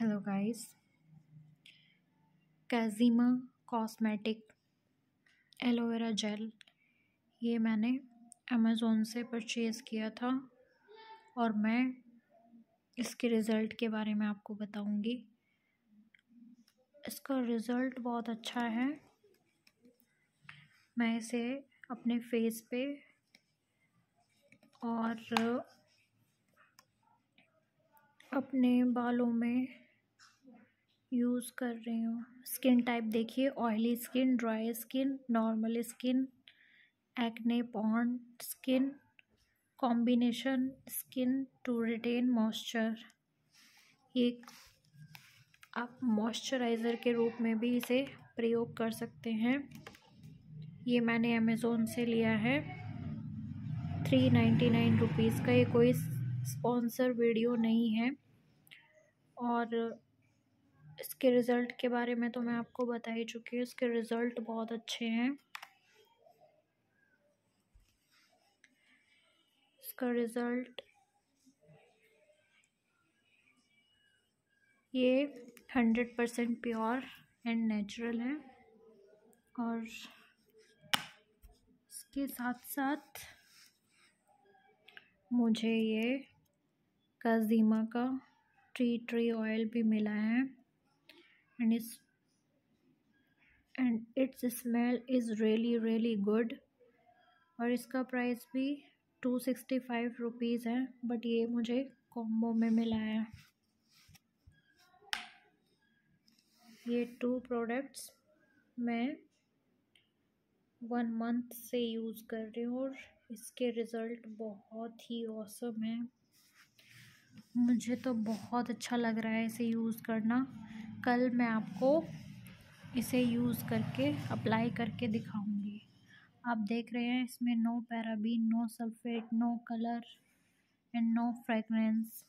Hello guys कैजीमा cosmetic aloe vera gel ये मैंने अमेज़ोन से परचेज़ किया था और मैं इसके रिज़ल्ट के बारे में आपको बताऊँगी। इसका रिज़ल्ट बहुत अच्छा है। मैं इसे अपने फेस पे और अपने बालों में यूज़ कर रही हूँ। स्किन टाइप देखिए, oily skin, dry skin, normal skin, acne, pond skin, combination skin, to retain moisture. ये आप मॉइस्चराइज़र के रूप में भी इसे प्रयोग कर सकते हैं। ये मैंने अमेज़ोन से लिया है। थ्री नाइन्टी नाइन रुपीज़ का ये कोई स्पॉन्सर वीडियो नहीं है। और इसके रिज़ल्ट के बारे में तो मैं आपको बता ही चुकी हूँ, इसके रिज़ल्ट बहुत अच्छे हैं। इसका रिज़ल्ट ये hundred percent pure and natural है और इसके साथ साथ मुझे ये काजीमा का ट्री ट्री ऑयल भी मिला है। एंड इस and its smell is really really good और इसका प्राइस भी टू सिक्सटी फाइव रुपीज़ है बट ये मुझे कॉम्बो में मिला है। ये टू प्रोडक्ट्स मैं वन मंथ से यूज़ कर रही हूँ और इसके रिज़ल्ट बहुत ही औसम है। मुझे तो बहुत अच्छा लग रहा है इसे यूज़ करना। कल मैं आपको इसे यूज़ करके अप्लाई करके दिखाऊँगी। आप देख रहे हैं, इसमें no paraben no sulphate no colour and no fragrance